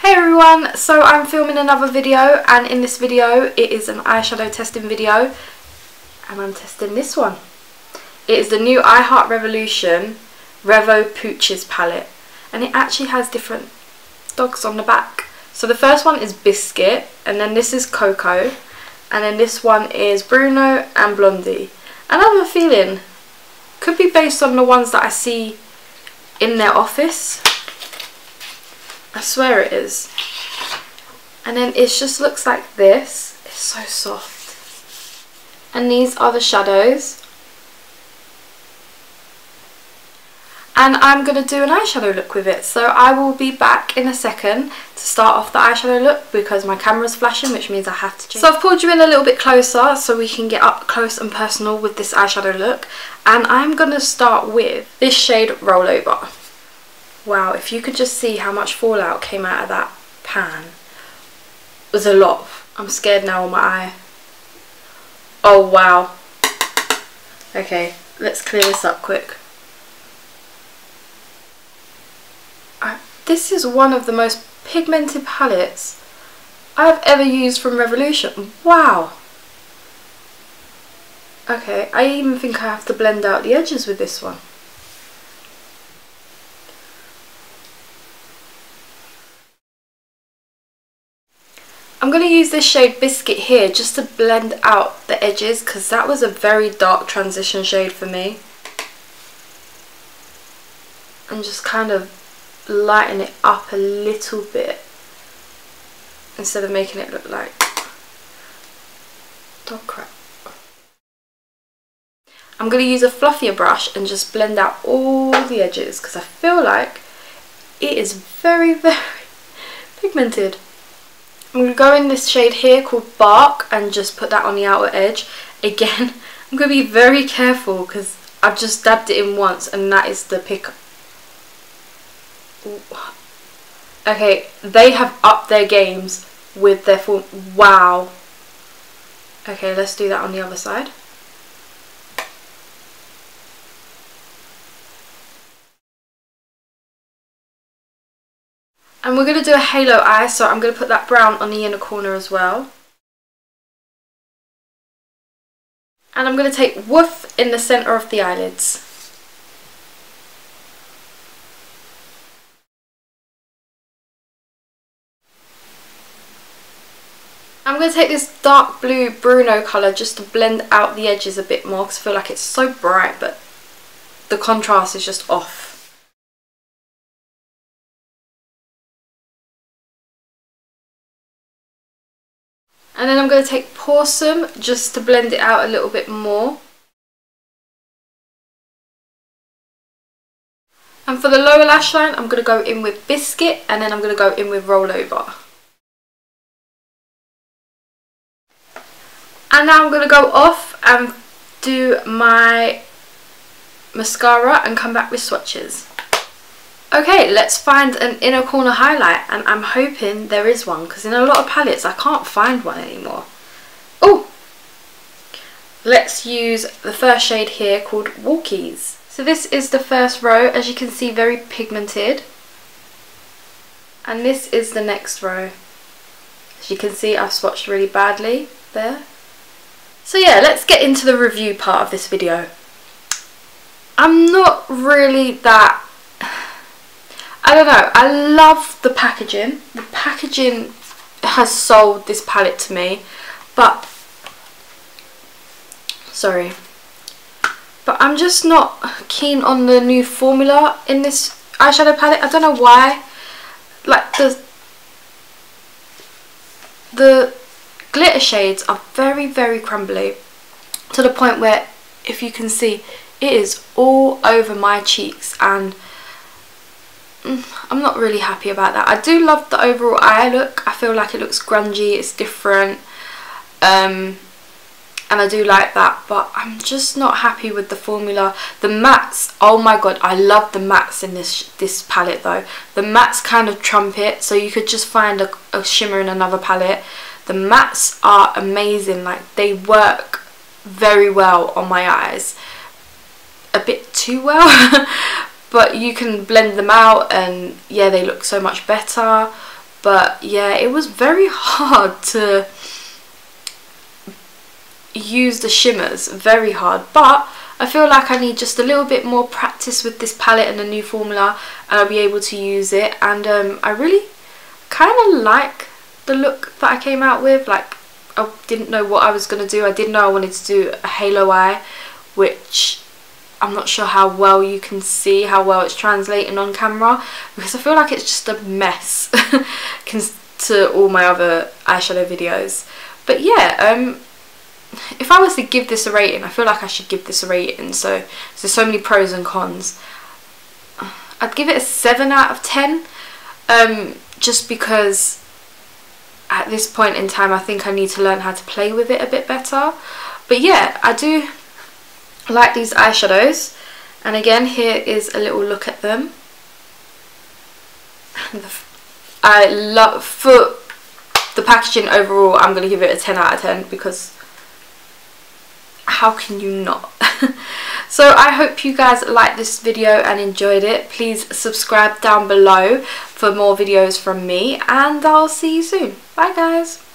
Hey everyone, so I'm filming another video and in this video it is an eyeshadow testing video and I'm testing this one. It is the new I Heart Revolution Revo Pooches palette and it actually has different dogs on the back. So the first one is Biscuit and then this is Coco and then this one is Bruno and Blondie. And I have a feeling, could be based on the ones that I see in their office I swear it is. And then it just looks like this. It's so soft. And these are the shadows. And I'm going to do an eyeshadow look with it. So I will be back in a second to start off the eyeshadow look because my camera's flashing which means I have to change. So I've pulled you in a little bit closer so we can get up close and personal with this eyeshadow look. And I'm going to start with this shade Rollover. Wow, if you could just see how much fallout came out of that pan. It was a lot. I'm scared now on my eye. Oh wow. Okay, let's clear this up quick. I, this is one of the most pigmented palettes I've ever used from Revolution. Wow. Okay, I even think I have to blend out the edges with this one. I'm going to use this shade Biscuit here just to blend out the edges because that was a very dark transition shade for me. And just kind of lighten it up a little bit instead of making it look like dog crap. I'm going to use a fluffier brush and just blend out all the edges because I feel like it is very very pigmented. I'm going to go in this shade here called Bark and just put that on the outer edge. Again, I'm going to be very careful because I've just dabbed it in once and that is the pick. Okay, they have upped their games with their form. Wow. Okay, let's do that on the other side. And we're going to do a halo eye, so I'm going to put that brown on the inner corner as well. And I'm going to take Woof in the centre of the eyelids. I'm going to take this dark blue Bruno colour just to blend out the edges a bit more because I feel like it's so bright but the contrast is just off. And then I'm going to take Pawsome just to blend it out a little bit more. And for the lower lash line, I'm going to go in with Biscuit and then I'm going to go in with Rollover. And now I'm going to go off and do my mascara and come back with swatches. Okay, let's find an inner corner highlight and I'm hoping there is one because in a lot of palettes I can't find one anymore. Oh! Let's use the first shade here called Walkies. So this is the first row, as you can see very pigmented. And this is the next row. As you can see I've swatched really badly there. So yeah, let's get into the review part of this video. I'm not really that I don't know, I love the packaging. The packaging has sold this palette to me, but, sorry, but I'm just not keen on the new formula in this eyeshadow palette. I don't know why, like the, the glitter shades are very, very crumbly to the point where, if you can see, it is all over my cheeks and I'm not really happy about that. I do love the overall eye look. I feel like it looks grungy, it's different. Um, and I do like that but I'm just not happy with the formula the mattes oh my god I love the mattes in this this palette though the mattes kind of trump it so you could just find a, a shimmer in another palette the mattes are amazing like they work very well on my eyes a bit too well but you can blend them out and yeah they look so much better. But yeah it was very hard to use the shimmers very hard. But I feel like I need just a little bit more practice with this palette and the new formula and I'll be able to use it. And um, I really kind of like the look that I came out with. Like I didn't know what I was going to do. I did know I wanted to do a halo eye which I'm not sure how well you can see how well it's translating on camera because I feel like it's just a mess to all my other eyeshadow videos. But yeah um if I was to give this a rating I feel like I should give this a rating so there's so many pros and cons. I'd give it a 7 out of 10 um, just because at this point in time I think I need to learn how to play with it a bit better. But yeah I do like these eyeshadows. And again here is a little look at them. I love for the packaging overall I'm going to give it a 10 out of 10 because how can you not? So I hope you guys liked this video and enjoyed it. Please subscribe down below for more videos from me and I'll see you soon. Bye guys